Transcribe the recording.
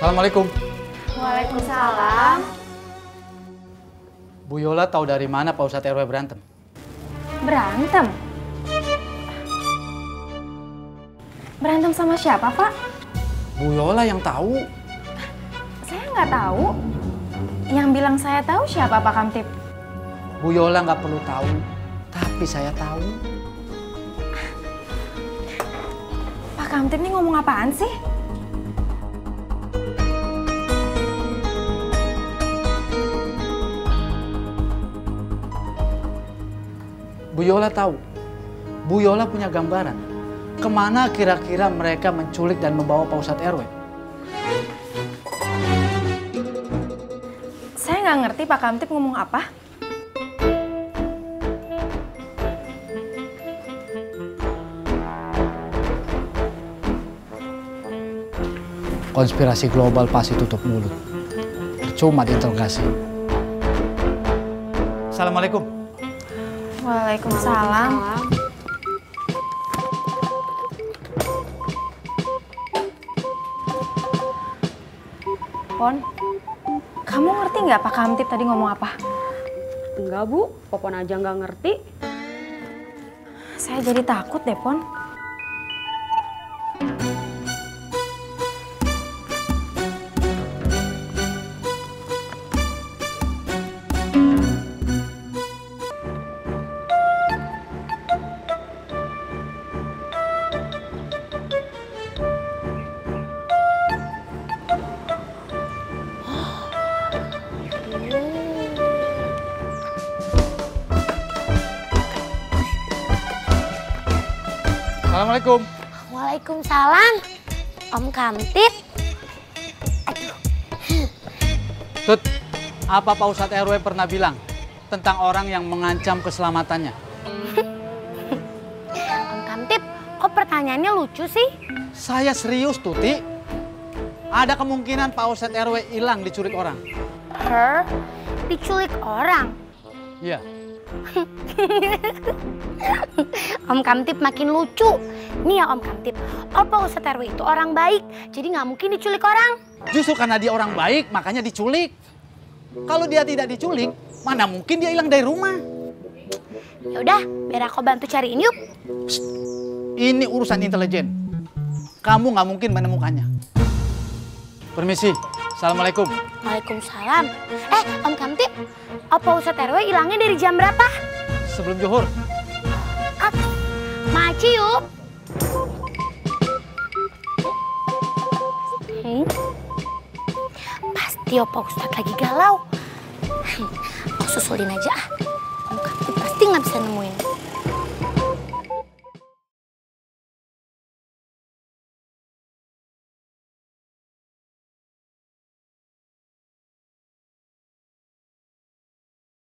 Assalamualaikum. Waalaikumsalam. Bu Yola tahu dari mana Pak Ustadz RW berantem? Berantem? Berantem sama siapa, Pak? Bu Yola yang tahu. Saya nggak tahu. Yang bilang saya tahu siapa, Pak Kamtip? Bu Yola nggak perlu tahu, tapi saya tahu. Pak Kamtip nih ngomong apaan sih? Bu Yola tahu. Bu Yola punya gambaran. Ke mana kira-kira mereka menculik dan membawa Pak Ustadz RW? Saya nggak ngerti Pak Kamtip ngomong apa. Konspirasi global pasti tutup mulut. Percuma diinterogasi. Assalamualaikum. Waalaikumsalam. Pon, kamu ngerti nggak Pak Kamtip tadi ngomong apa? Enggak bu, Popon aja nggak ngerti. Saya jadi takut deh, Pon. Assalamualaikum. Waalaikumsalam. Om Kamtip. Tut, apa Pak Ustadz RW pernah bilang tentang orang yang mengancam keselamatannya? Om Kamtip, kok pertanyaannya lucu sih? Saya serius, Tuti. Ada kemungkinan Pak Ustadz RW hilang diculik orang. Her, diculik orang. Iya. Om Kamtip makin lucu. Nih ya Om Kamtip, Opa Ustadz RW itu orang baik, jadi nggak mungkin diculik orang. Justru karena dia orang baik, makanya diculik. Kalau dia tidak diculik, mana mungkin dia hilang dari rumah. Yaudah, biar aku bantu cariin yuk. Ini urusan intelijen. Kamu nggak mungkin menemukannya. Permisi. Assalamualaikum. Waalaikumsalam. Eh, Om Kamtip, Opa Ustadz RW hilangnya dari jam berapa? Sebelum Johor. Ah, Maci yuk. Hmm. Pasti Opa Ustadz lagi galau. Hmm, Aku susulin aja ah. Om Kamtip pasti nggak bisa nemuin.